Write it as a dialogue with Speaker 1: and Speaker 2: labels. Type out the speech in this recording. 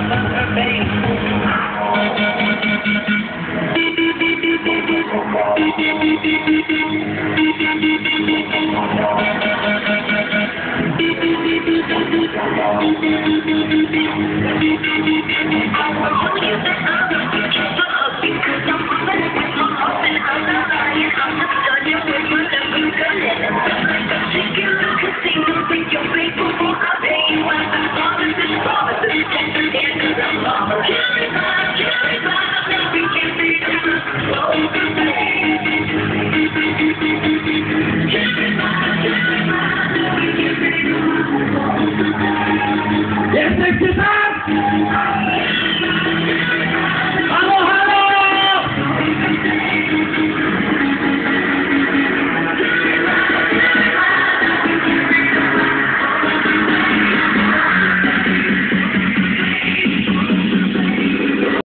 Speaker 1: I'm
Speaker 2: Yes, it's time.